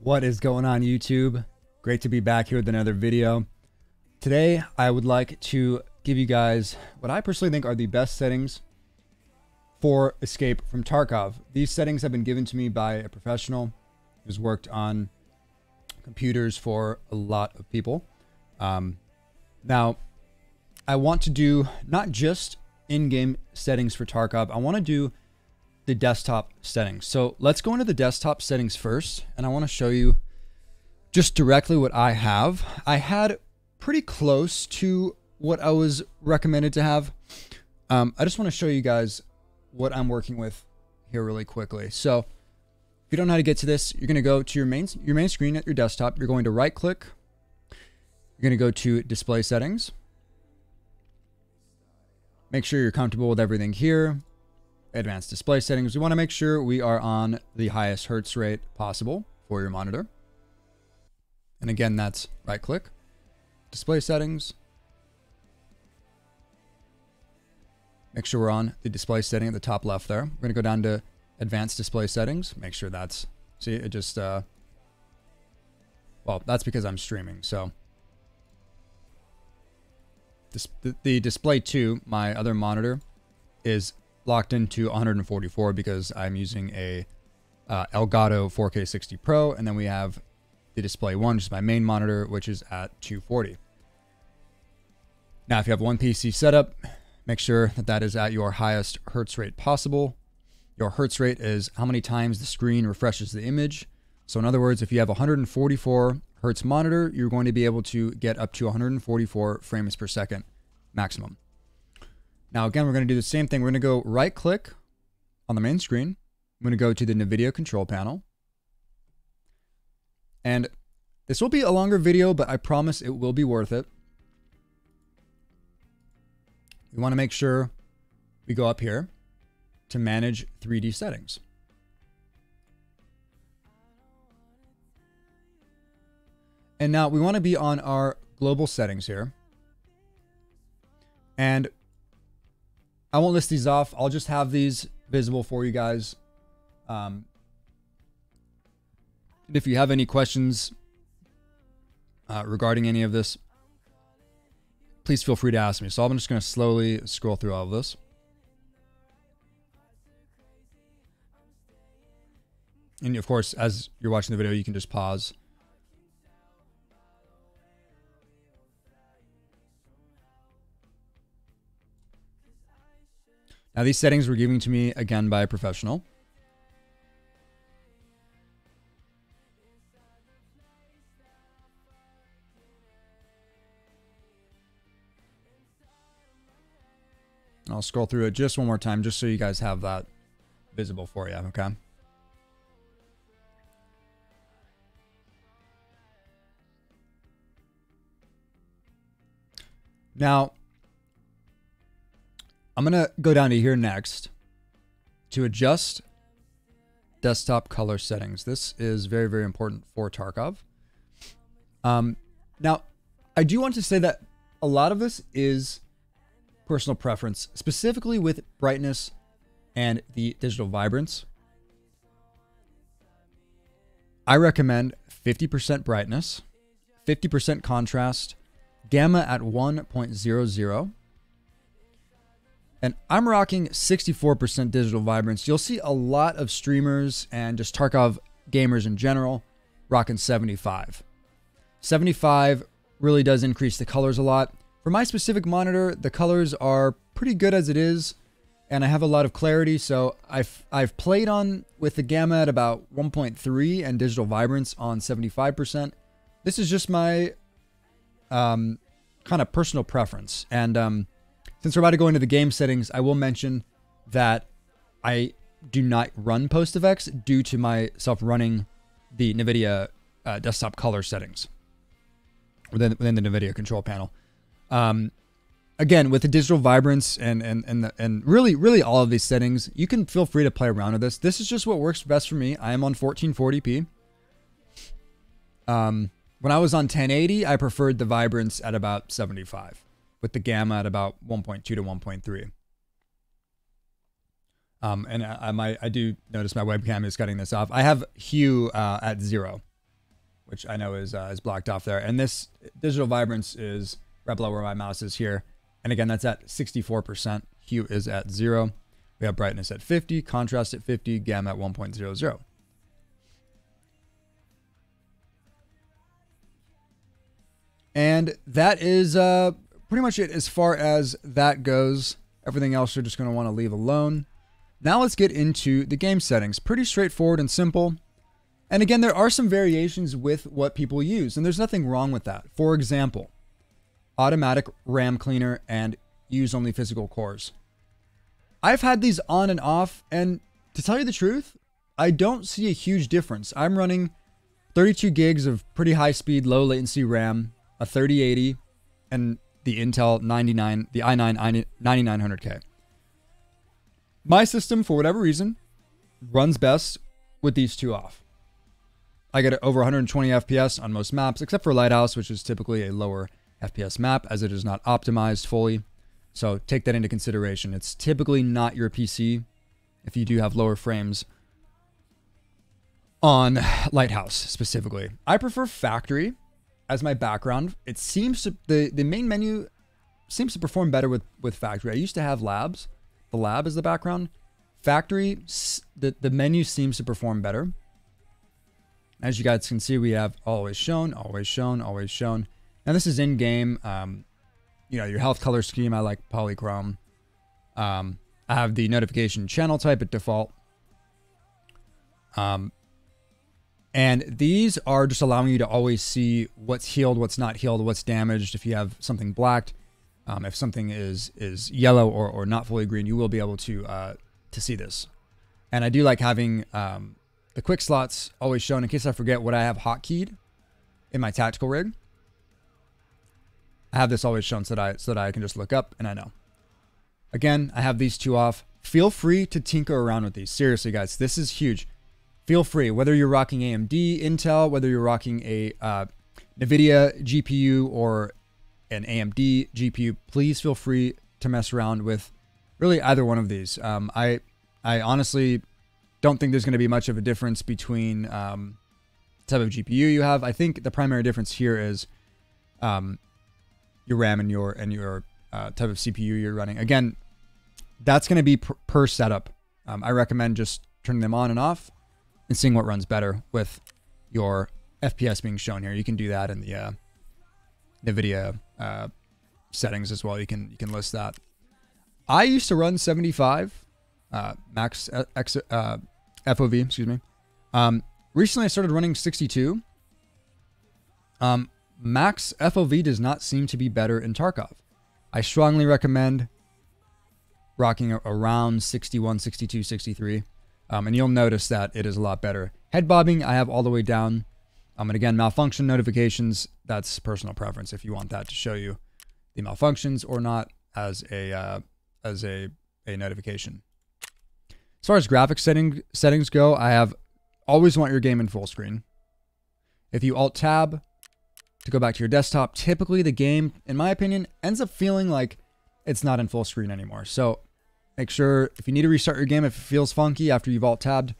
What is going on YouTube? Great to be back here with another video. Today, I would like to give you guys what I personally think are the best settings for Escape from Tarkov. These settings have been given to me by a professional who's worked on computers for a lot of people. Um, now, I want to do not just in-game settings for Tarkov. I want to do the desktop settings. So let's go into the desktop settings first, and I want to show you just directly what I have. I had pretty close to what I was recommended to have. Um, I just want to show you guys what I'm working with here really quickly. So if you don't know how to get to this, you're going to go to your main your main screen at your desktop. You're going to right click. You're going to go to display settings. Make sure you're comfortable with everything here advanced display settings, we want to make sure we are on the highest hertz rate possible for your monitor. And again, that's right click, display settings. Make sure we're on the display setting at the top left there. We're going to go down to advanced display settings. Make sure that's, see, it just, uh, well, that's because I'm streaming. So this, the, the display 2, my other monitor, is locked into 144 because I'm using a uh, Elgato 4K 60 Pro, and then we have the display one, which is my main monitor, which is at 240. Now, if you have one PC setup, make sure that that is at your highest hertz rate possible. Your hertz rate is how many times the screen refreshes the image. So in other words, if you have 144 hertz monitor, you're going to be able to get up to 144 frames per second maximum. Now, again, we're going to do the same thing. We're going to go right click on the main screen. I'm going to go to the NVIDIA control panel. And this will be a longer video, but I promise it will be worth it. We want to make sure we go up here to manage 3D settings. And now we want to be on our global settings here. And I won't list these off. I'll just have these visible for you guys. Um, if you have any questions uh, regarding any of this, please feel free to ask me. So I'm just going to slowly scroll through all of this. And of course, as you're watching the video, you can just pause. Now these settings were given to me again by a professional. I'll scroll through it just one more time just so you guys have that visible for you, okay? Now, I'm going to go down to here next to adjust desktop color settings. This is very, very important for Tarkov. Um, now, I do want to say that a lot of this is personal preference, specifically with brightness and the digital vibrance. I recommend 50% brightness, 50% contrast, gamma at 1.00, and I'm rocking 64% digital vibrance. You'll see a lot of streamers and just Tarkov gamers in general rocking 75. 75 really does increase the colors a lot. For my specific monitor, the colors are pretty good as it is, and I have a lot of clarity. So I've I've played on with the gamma at about 1.3 and digital vibrance on 75%. This is just my um, kind of personal preference, and um, since we're about to go into the game settings, I will mention that I do not run PostFX due to myself running the NVIDIA uh, desktop color settings within, within the NVIDIA control panel. Um, again, with the digital vibrance and and and the, and really really all of these settings, you can feel free to play around with this. This is just what works best for me. I am on 1440p. Um, when I was on 1080, I preferred the vibrance at about 75 with the gamma at about 1.2 to 1.3. Um, and I, I, might, I do notice my webcam is cutting this off. I have hue uh, at zero. which I know is uh, is blocked off there. And this digital vibrance is right below where my mouse is here. And again, that's at 64%. Hue is at zero. We have brightness at 50, contrast at 50, gamma at 1.00. And that is uh, pretty much it as far as that goes. Everything else you're just going to want to leave alone. Now let's get into the game settings. Pretty straightforward and simple. And again, there are some variations with what people use, and there's nothing wrong with that. For example, automatic RAM cleaner and use only physical cores. I've had these on and off, and to tell you the truth, I don't see a huge difference. I'm running 32 gigs of pretty high speed, low latency RAM a 3080, and the Intel 99, the i9 9900K. My system, for whatever reason, runs best with these two off. I get over 120 FPS on most maps, except for Lighthouse, which is typically a lower FPS map as it is not optimized fully. So take that into consideration. It's typically not your PC if you do have lower frames on Lighthouse specifically. I prefer factory as my background. It seems to the the main menu seems to perform better with with factory. I used to have labs. The lab is the background. Factory the the menu seems to perform better. As you guys can see, we have always shown, always shown, always shown. Now this is in game. Um, you know your health color scheme. I like polychrome. Um, I have the notification channel type at default. Um, and these are just allowing you to always see what's healed, what's not healed, what's damaged. If you have something blacked, um, if something is is yellow or, or not fully green, you will be able to uh, to see this. And I do like having um, the quick slots always shown in case I forget what I have hotkeyed in my tactical rig. I have this always shown so that I so that I can just look up and I know. Again, I have these two off. Feel free to tinker around with these. Seriously, guys, this is huge feel free, whether you're rocking AMD, Intel, whether you're rocking a uh, NVIDIA GPU or an AMD GPU, please feel free to mess around with really either one of these. Um, I, I honestly don't think there's going to be much of a difference between um, type of GPU you have. I think the primary difference here is um, your RAM and your and your uh, type of CPU you're running. Again, that's going to be per, per setup. Um, I recommend just turning them on and off and seeing what runs better with your FPS being shown here. You can do that in the uh, NVIDIA uh, settings as well. You can you can list that. I used to run 75 uh, max uh, X, uh, FOV. Excuse me. Um, recently, I started running 62. Um, max FOV does not seem to be better in Tarkov. I strongly recommend rocking around 61, 62, 63. Um, and you'll notice that it is a lot better. Head bobbing, I have all the way down. Um, and again, malfunction notifications, that's personal preference if you want that to show you the malfunctions or not as a uh, as a, a notification. As far as graphics setting, settings go, I have always want your game in full screen. If you alt tab to go back to your desktop, typically the game, in my opinion, ends up feeling like it's not in full screen anymore. So Make sure if you need to restart your game, if it feels funky after you've alt tabbed,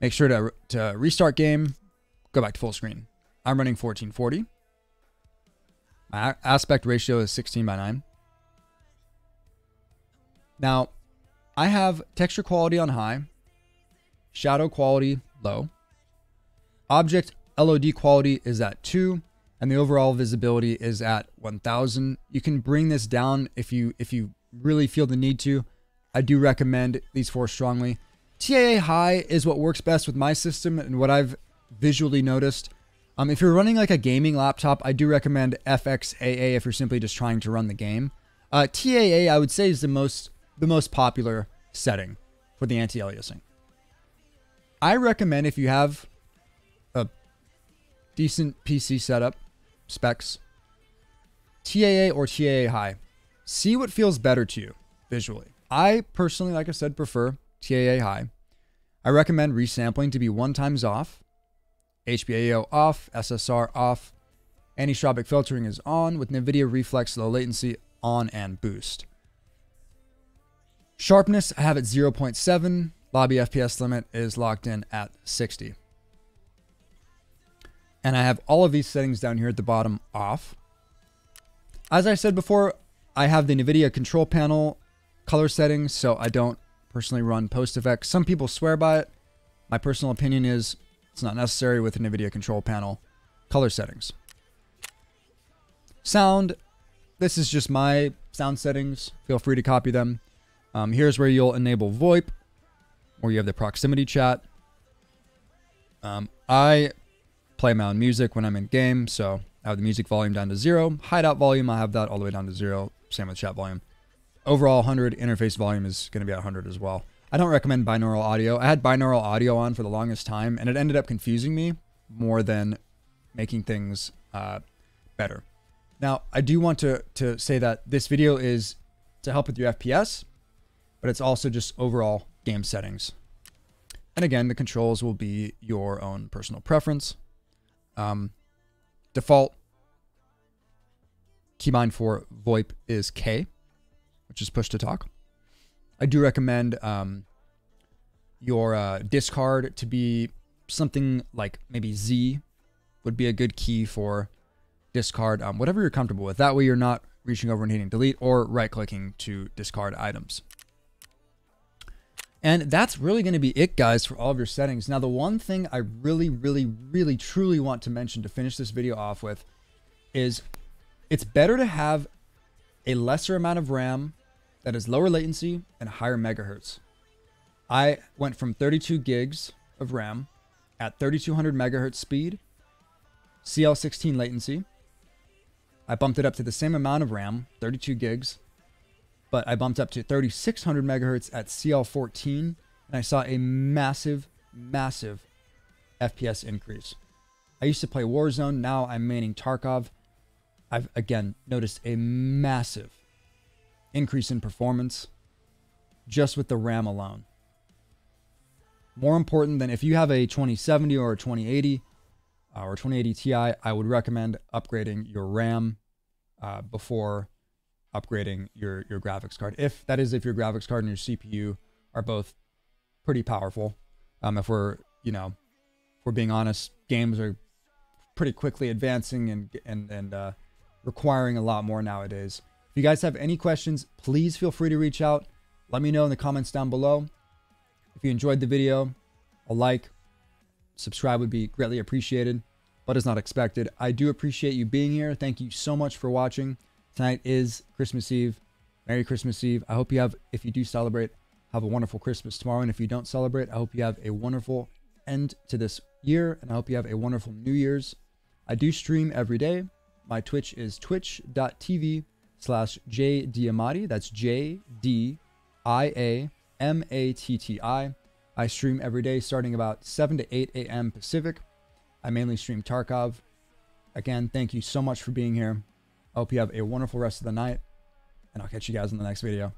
make sure to, to restart game, go back to full screen. I'm running 1440. My aspect ratio is 16 by 9. Now, I have texture quality on high, shadow quality low, object LOD quality is at 2, and the overall visibility is at 1000. You can bring this down if you if you really feel the need to. I do recommend these four strongly. TAA high is what works best with my system and what I've visually noticed. Um, if you're running like a gaming laptop, I do recommend FXAA if you're simply just trying to run the game. Uh, TAA, I would say, is the most the most popular setting for the anti-aliasing. I recommend if you have a decent PC setup, specs, TAA or TAA high. See what feels better to you visually. I personally, like I said, prefer TAA high. I recommend resampling to be one times off, HBAO off, SSR off, anisotropic filtering is on with NVIDIA Reflex low latency on and boost. Sharpness, I have it 0.7. Lobby FPS limit is locked in at 60. And I have all of these settings down here at the bottom off. As I said before, I have the NVIDIA control panel color settings, so I don't personally run post effects. Some people swear by it. My personal opinion is it's not necessary with the NVIDIA control panel color settings. Sound, this is just my sound settings. Feel free to copy them. Um, here's where you'll enable VoIP, where you have the proximity chat. Um, I play my own music when I'm in game, so I have the music volume down to zero. Hideout volume, I have that all the way down to zero. Same with chat volume. Overall 100, interface volume is going to be at 100 as well. I don't recommend binaural audio. I had binaural audio on for the longest time, and it ended up confusing me more than making things uh, better. Now, I do want to, to say that this video is to help with your FPS, but it's also just overall game settings. And again, the controls will be your own personal preference. Um, default keybind for VoIP is K, which is push to talk. I do recommend um, your uh, discard to be something like maybe Z would be a good key for discard, um, whatever you're comfortable with. That way you're not reaching over and hitting delete or right clicking to discard items. And that's really going to be it, guys, for all of your settings. Now, the one thing I really, really, really, truly want to mention to finish this video off with is it's better to have a lesser amount of RAM that is lower latency and higher megahertz. I went from 32 gigs of RAM at 3200 megahertz speed, CL16 latency. I bumped it up to the same amount of RAM, 32 gigs, but I bumped up to 3600 megahertz at CL14, and I saw a massive, massive FPS increase. I used to play Warzone, now I'm maining Tarkov. I've again noticed a massive increase in performance just with the RAM alone. More important than if you have a 2070 or a 2080 uh, or 2080 Ti, I would recommend upgrading your RAM uh, before upgrading your your graphics card. If that is if your graphics card and your CPU are both pretty powerful. Um, if we're you know, if we're being honest, games are pretty quickly advancing and and and uh, requiring a lot more nowadays. If you guys have any questions, please feel free to reach out. Let me know in the comments down below. If you enjoyed the video, a like, subscribe would be greatly appreciated, but is not expected. I do appreciate you being here. Thank you so much for watching. Tonight is Christmas Eve. Merry Christmas Eve. I hope you have, if you do celebrate, have a wonderful Christmas tomorrow. And if you don't celebrate, I hope you have a wonderful end to this year. And I hope you have a wonderful New Year's. I do stream every day. My Twitch is twitch.tv slash jdiamatti. That's J D I A M A T T I. I stream every day starting about 7 to 8 a.m. Pacific. I mainly stream Tarkov. Again, thank you so much for being here. I hope you have a wonderful rest of the night, and I'll catch you guys in the next video.